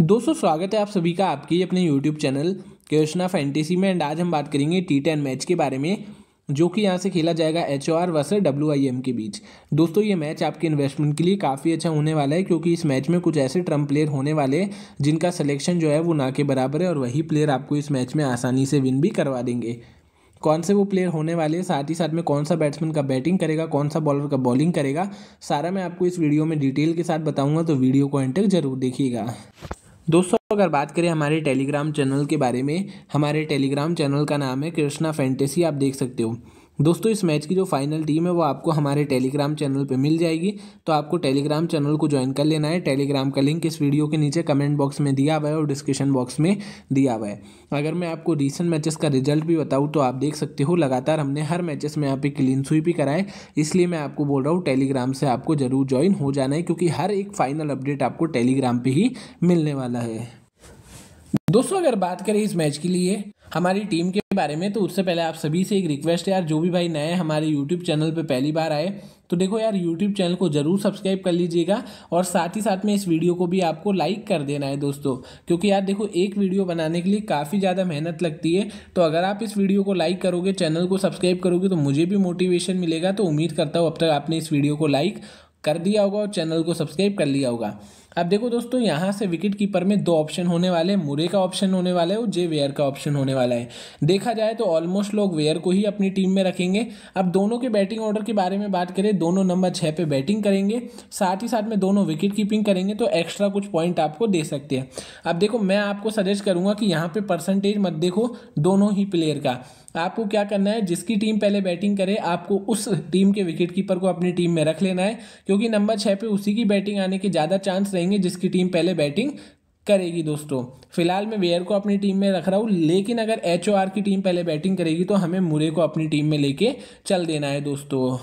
दोस्तों, स्वागत है आप सभी का आपकी अपने यूट्यूब चैनल कृष्णा फैंटेसी में एंड आज हम बात करेंगे टी टेन मैच के बारे में, जो कि यहाँ से खेला जाएगा H O R versus W I M के बीच। दोस्तों, ये मैच आपके इन्वेस्टमेंट के लिए काफ़ी अच्छा होने वाला है, क्योंकि इस मैच में कुछ ऐसे ट्रंप प्लेयर होने वाले जिनका सिलेक्शन जो है वो ना के बराबर है, और वही प्लेयर आपको इस मैच में आसानी से विन भी करवा देंगे। कौन से वो प्लेयर होने वाले हैं, साथ ही साथ में कौन सा बैट्समैन का बैटिंग करेगा, कौन सा बॉलर का बॉलिंग करेगा, सारा मैं आपको इस वीडियो में डिटेल के साथ बताऊँगा तो वीडियो को एंड तक ज़रूर देखिएगा। दोस्तों, अगर बात करें हमारे टेलीग्राम चैनल के बारे में, हमारे टेलीग्राम चैनल का नाम है कृष्णा फैंटेसी, आप देख सकते हो। दोस्तों, इस मैच की जो फाइनल टीम है, वो आपको हमारे टेलीग्राम चैनल पे मिल जाएगी। तो आपको टेलीग्राम चैनल को ज्वाइन कर लेना है। टेलीग्राम का लिंक इस वीडियो के नीचे कमेंट बॉक्स में दिया हुआ है और डिस्क्रिप्शन बॉक्स में दिया हुआ है। अगर मैं आपको रिसेंट मैचेस का रिज़ल्ट भी बताऊँ तो आप देख सकते हो, लगातार हमने हर मैचेस में यहाँ पे क्लीन स्वीप ही। कराए इसलिए मैं आपको बोल रहा हूँ टेलीग्राम से आपको ज़रूर ज्वाइन हो जाना है, क्योंकि हर एक फाइनल अपडेट आपको टेलीग्राम पर ही मिलने वाला है। दोस्तों, अगर बात करें इस मैच के लिए, हमारी टीम के बारे में तो उससे पहले आप सभी से एक रिक्वेस्ट है यार, जो भी भाई नए हमारे यूट्यूब चैनल पे पहली बार आए तो देखो यार यूट्यूब चैनल को ज़रूर सब्सक्राइब कर लीजिएगा और साथ ही साथ में इस वीडियो को भी आपको लाइक कर देना है दोस्तों, क्योंकि यार देखो, एक वीडियो बनाने के लिए काफ़ी ज़्यादा मेहनत लगती है तो अगर आप इस वीडियो को लाइक करोगे चैनल को सब्सक्राइब करोगे तो मुझे भी मोटिवेशन मिलेगा तो उम्मीद करता हूँ अब तक आपने इस वीडियो को लाइक कर दिया होगा और चैनल को सब्सक्राइब कर लिया होगा। अब देखो दोस्तों, यहाँ से विकेट कीपर में दो ऑप्शन होने वाले हैं। मुरे का ऑप्शन होने वाला है और जे वेयर का ऑप्शन होने वाला है। देखा जाए तो ऑलमोस्ट लोग वेयर को ही अपनी टीम में रखेंगे। अब दोनों के बैटिंग ऑर्डर के बारे में बात करें, दोनों नंबर छः पे बैटिंग करेंगे। साथ ही साथ में दोनों विकेट कीपिंग करेंगे तो एक्स्ट्रा कुछ पॉइंट आपको दे सकते हैं। अब देखो, मैं आपको सजेस्ट करूँगा कि यहाँ पे परसेंटेज मत देखो, दोनों ही प्लेयर का। आपको क्या करना है, जिसकी टीम पहले बैटिंग करे, आपको उस टीम के विकेट कीपर को अपनी टीम में रख लेना है, क्योंकि नंबर छः पे उसी की बैटिंग आने के ज़्यादा चांस रहेंगे जिसकी टीम पहले बैटिंग करेगी दोस्तों। फ़िलहाल मैं वेयर को अपनी टीम में रख रहा हूँ, लेकिन अगर एचओआर की टीम पहले बैटिंग करेगी तो हमें मुरे को अपनी टीम में लेके चल देना है दोस्तों।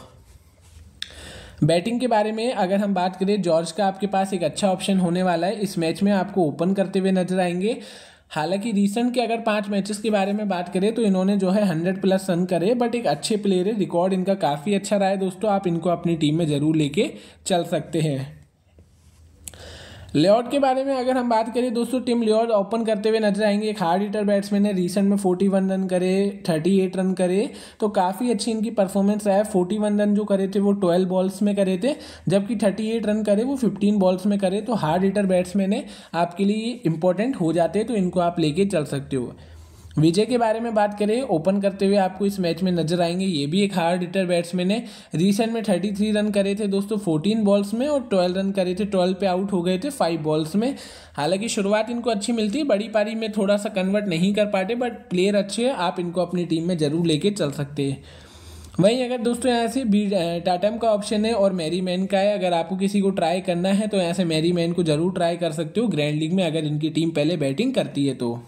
बैटिंग के बारे में अगर हम बात करें जॉर्ज का आपके पास एक अच्छा ऑप्शन होने वाला है। इस मैच में आपको ओपन करते हुए नज़र आएँगे। हालाँकि रिसेंट के अगर पाँच मैचेस के बारे में बात करें तो इन्होंने जो है हंड्रेड प्लस रन करे बट एक अच्छे प्लेयर है। रिकॉर्ड इनका काफ़ी अच्छा रहा है। दोस्तों, आप इनको अपनी टीम में ज़रूर लेके चल सकते हैं। लेआउट के बारे में अगर हम बात करें, दोस्तों, टीम लेआउट ओपन करते हुए नज़र आएँगे। एक हार्ड हिटर बैट्समैन है रिसेंट में फोर्टी वन रन करे थर्टी एट रन करे तो काफ़ी अच्छी इनकी परफॉर्मेंस रहा है। फोर्टी वन रन जो करे थे, वो ट्वेल्व बॉल्स में करे थे, जबकि थर्टी एट रन करे, वो फिफ्टीन बॉल्स में करे। तो हार्ड हिटर बैट्समैन है आपके लिए इंपॉर्टेंट हो जाते हैं तो इनको आप लेके चल सकते हो। विजय के बारे में बात करें, ओपन करते हुए आपको इस मैच में नज़र आएँगे। ये भी एक हार्ड हिटर बैट्समैन है। रिसेंट में थर्टी थ्री रन करे थे दोस्तों, फोर्टीन बॉल्स में और ट्वेल्व रन करे थे, ट्वेल्व पे आउट हो गए थे फाइव बॉल्स में। हालाँकि शुरुआत इनको अच्छी मिलती है बड़ी पारी में थोड़ा सा कन्वर्ट नहीं कर पाते, बट प्लेयर अच्छे हैं, आप इनको अपनी टीम में ज़रूर लेके चल सकते हैं। वहीं अगर दोस्तों यहाँ से बी टाटम का ऑप्शन है और मैरी मैन का है, अगर आपको किसी को ट्राई करना है तो यहाँ से मैरी मैन को ज़रूर ट्राई कर सकते हो। ग्रैंड लीग में अगर इनकी टीम पहले बैटिंग करती है तो।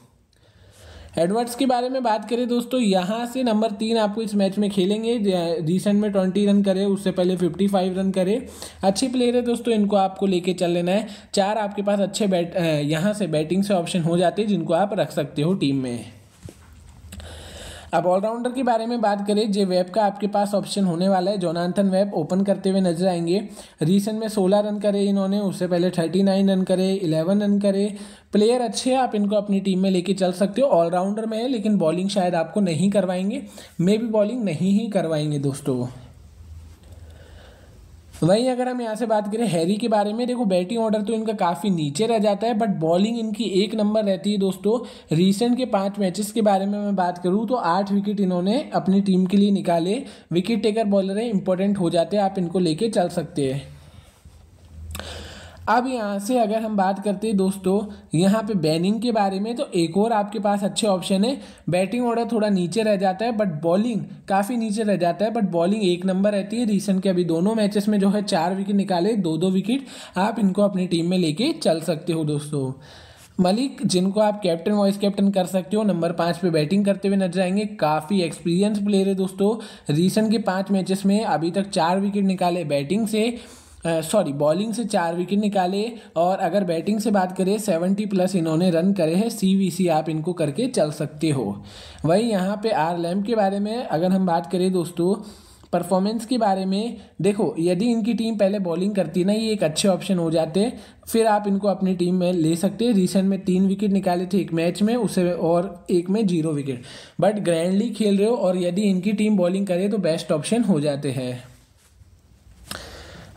एडवर्ड्स के बारे में बात करें दोस्तों, यहाँ से नंबर तीन आपको इस मैच में खेलेंगे। रिसेंट में ट्वेंटी रन करे, उससे पहले फिफ्टी फाइव रन करे। अच्छे प्लेयर है दोस्तों, इनको आपको लेके चल लेना है। चार आपके पास अच्छे बैट यहाँ से बैटिंग से ऑप्शन हो जाते हैं, जिनको आप रख सकते हो टीम में। अब ऑलराउंडर के बारे में बात करें जे वेब का आपके पास ऑप्शन होने वाला है जोनाथन वेब ओपन करते हुए नज़र आएँगे। रिसेंट में सोलह रन करे इन्होंने, उससे पहले थर्टी नाइन रन करे इलेवन रन करे। प्लेयर अच्छे हैं, आप इनको अपनी टीम में लेके चल सकते हो। ऑलराउंडर में है, लेकिन बॉलिंग शायद आपको नहीं करवाएँगे। मे भी बॉलिंग नहीं ही करवाएँगे, दोस्तों। वहीं अगर हम यहाँ से बात करें हैरी के बारे में, देखो बैटिंग ऑर्डर तो इनका काफ़ी नीचे रह जाता है बट बॉलिंग इनकी एक नंबर रहती है दोस्तों। रीसेंट के पाँच मैचेस के बारे में मैं बात करूँ तो आठ विकेट इन्होंने अपनी टीम के लिए निकाले। विकेट टेकर बॉलर है इंपॉर्टेंट हो जाते हैं, आप इनको लेके चल सकते हैं। अब यहाँ से अगर हम बात करते हैं दोस्तों, यहाँ पे बैनिंग के बारे में तो एक और आपके पास अच्छे ऑप्शन है। बैटिंग ऑर्डर थोड़ा नीचे रह जाता है बट बॉलिंग काफ़ी नीचे रह जाता है बट बॉलिंग एक नंबर रहती है। रिसेंट के अभी दोनों मैचेस में जो है चार विकेट निकाले दो दो विकेट आप इनको अपनी टीम में लेके चल सकते हो दोस्तों। मलिक, जिनको आप कैप्टन वाइस कैप्टन कर सकते हो नंबर पाँच पे बैटिंग करते हुए नज़र आएँगे। काफ़ी एक्सपीरियंस प्लेयर है दोस्तों। रिसेंट के पाँच मैचेस में अभी तक चार विकेट निकाले बैटिंग से। सॉरी बॉलिंग से चार विकेट निकाले और अगर बैटिंग से बात करें सेवेंटी प्लस इन्होंने रन करे हैं सी वी सी आप इनको करके चल सकते हो। वही यहाँ पे आर लैम्प के बारे में अगर हम बात करें दोस्तों परफॉर्मेंस के बारे में, देखो, यदि इनकी टीम पहले बॉलिंग करती ना, ये एक अच्छे ऑप्शन हो जाते, फिर आप इनको अपनी टीम में ले सकते हैं रिसेंट में तीन विकेट निकाले थे एक मैच में, उसे और एक में ज़ीरो विकेट बट ग्रैंडली खेल रहे हो और यदि इनकी टीम बॉलिंग करे तो बेस्ट ऑप्शन हो जाते हैं।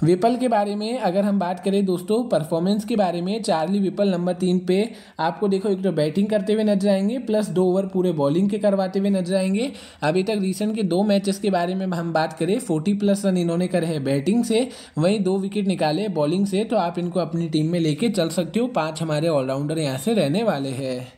विपल के बारे में अगर हम बात करें दोस्तों परफॉर्मेंस के बारे में चार्ली विपल नंबर तीन पे आपको देखो, एक तो बैटिंग करते हुए नज़र आएँगे प्लस दो ओवर पूरे बॉलिंग के करवाते हुए नज़र आएँगे। अभी तक रिसेंट के दो मैचेस के बारे में हम बात करें फोर्टी प्लस रन इन्होंने करे हैं बैटिंग से, वहीं दो विकेट निकाले बॉलिंग से तो आप इनको अपनी टीम में लेके चल सकते हो, पाँच हमारे ऑलराउंडर यहाँ से रहने वाले हैं।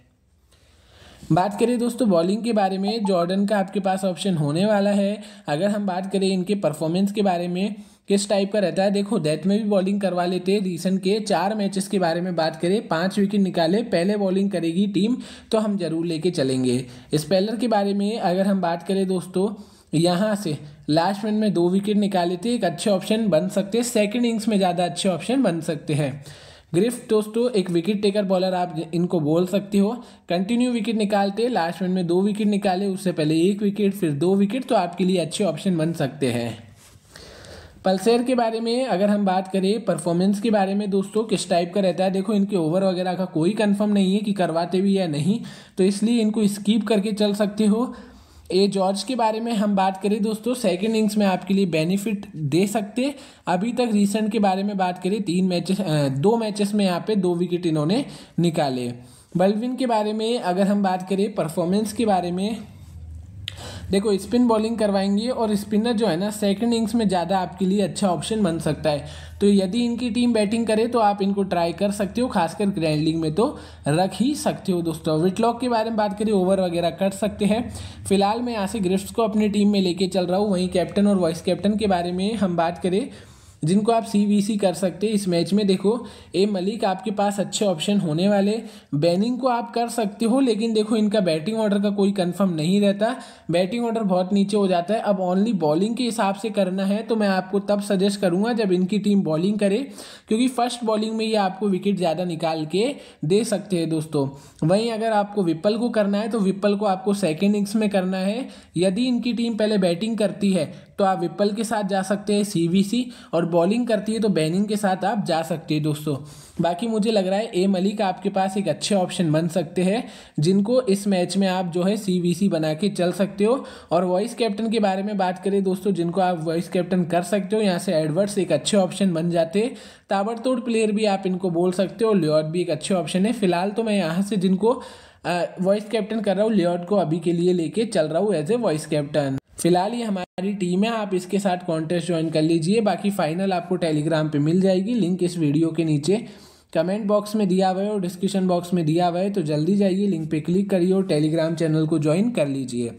बात करें दोस्तों बॉलिंग के बारे में जॉर्डन का आपके पास ऑप्शन होने वाला है। अगर हम बात करें इनके परफॉर्मेंस के बारे में किस टाइप का रहता है? देखो डेथ में भी बॉलिंग करवा लेते हैं। रिसेंट के चार मैचेस के बारे में बात करें, पाँच विकेट निकाले, पहले बॉलिंग करेगी टीम तो हम ज़रूर लेके चलेंगे। स्पेलर के बारे में अगर हम बात करें दोस्तों, यहाँ से लास्ट मिनट में दो विकेट निकाले थे एक अच्छे ऑप्शन बन सकते हैं। सेकेंड इनिंग्स में ज़्यादा अच्छे ऑप्शन बन सकते हैं। ग्रिफ्ट दोस्तों, एक विकेट टेकर बॉलर आप इनको बोल सकते हो। कंटिन्यू विकेट निकालते लास्ट मिनट में दो विकेट निकाले, उससे पहले एक विकेट फिर दो विकेट तो आपके लिए अच्छे ऑप्शन बन सकते हैं। पल्सेर के बारे में अगर हम बात करें परफॉर्मेंस के बारे में दोस्तों, किस टाइप का रहता है? देखो, इनके ओवर वगैरह का कोई कंफर्म नहीं है कि करवाते भी या नहीं तो इसलिए इनको स्कीप करके चल सकते हो। ए जॉर्ज के बारे में हम बात करें दोस्तों सेकेंड इनिंग्स में आपके लिए बेनिफिट दे सकते। अभी तक रिसेंट के बारे में बात करें, तीन मैचेस दो मैचेस में यहाँ पे दो विकेट इन्होंने निकाले। बल्विन के बारे में अगर हम बात करें परफॉर्मेंस के बारे में देखो स्पिन बॉलिंग करवाएँगे और स्पिनर जो है ना सेकंड इनिंग्स में ज़्यादा आपके लिए अच्छा ऑप्शन बन सकता है। तो यदि इनकी टीम बैटिंग करे तो आप इनको ट्राई कर सकते हो, खासकर ग्रैंड लीग में तो रख ही सकते हो दोस्तों। विटलॉक के बारे में बात करें ओवर वगैरह कर सकते हैं। फ़िलहाल मैं यहाँ से ग्रिफ्ट को अपनी टीम में लेके चल रहा हूँ, वहीं कैप्टन और वाइस कैप्टन के बारे में हम बात करें। जिनको आप सीवीसी कर सकते हैं इस मैच में। देखो, ए, मलिक आपके पास अच्छे ऑप्शन होने वाले बैनिंग को आप कर सकते हो, लेकिन देखो, इनका बैटिंग ऑर्डर का कोई कंफर्म नहीं रहता। बैटिंग ऑर्डर बहुत नीचे हो जाता है। अब ओनली बॉलिंग के हिसाब से करना है तो मैं आपको तब सजेस्ट करूँगा जब इनकी टीम बॉलिंग करे, क्योंकि फ़र्स्ट बॉलिंग में ये आपको विकेट ज़्यादा निकाल के दे सकते हैं दोस्तों। वहीं अगर आपको विपल को करना है तो विपल को आपको सेकेंड इनिंग्स में करना है। यदि इनकी टीम पहले बैटिंग करती है तो आप विप्पल के साथ जा सकते हैं सीवीसी और बॉलिंग करती है तो बैनिंग के साथ आप जा सकते हैं दोस्तों। बाकी मुझे लग रहा है ए मलिक आपके पास एक अच्छे ऑप्शन बन सकते हैं, जिनको इस मैच में आप जो है सीवीसी बना के चल सकते हो। और वॉइस कैप्टन के बारे में बात करें दोस्तों, जिनको आप वॉइस कैप्टन कर सकते हो, यहाँ से एडवर्ड्स एक अच्छे ऑप्शन बन जाते ताबड़तोड़ प्लेयर भी आप इनको बोल सकते हो लियोट भी एक अच्छे ऑप्शन है। फ़िलहाल तो मैं यहाँ से जिनको वॉइस कैप्टन कर रहा हूँ लियोट को अभी के लिए लेके चल रहा हूँ एज ए वॉइस कैप्टन फ़िलहाल ये हमारी टीम है, आप इसके साथ कॉन्टेस्ट ज्वाइन कर लीजिए। बाकी फाइनल आपको टेलीग्राम पे मिल जाएगी। लिंक इस वीडियो के नीचे कमेंट बॉक्स में दिया हुआ है और डिस्क्रिप्शन बॉक्स में दिया हुआ है। तो जल्दी जाइए लिंक पे क्लिक करिए और टेलीग्राम चैनल को ज्वाइन कर लीजिए।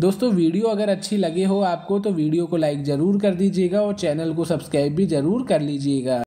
दोस्तों वीडियो अगर अच्छी लगे हो आपको तो वीडियो को लाइक ज़रूर कर दीजिएगा और चैनल को सब्सक्राइब भी ज़रूर कर लीजिएगा।